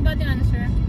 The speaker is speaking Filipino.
but nobody answer.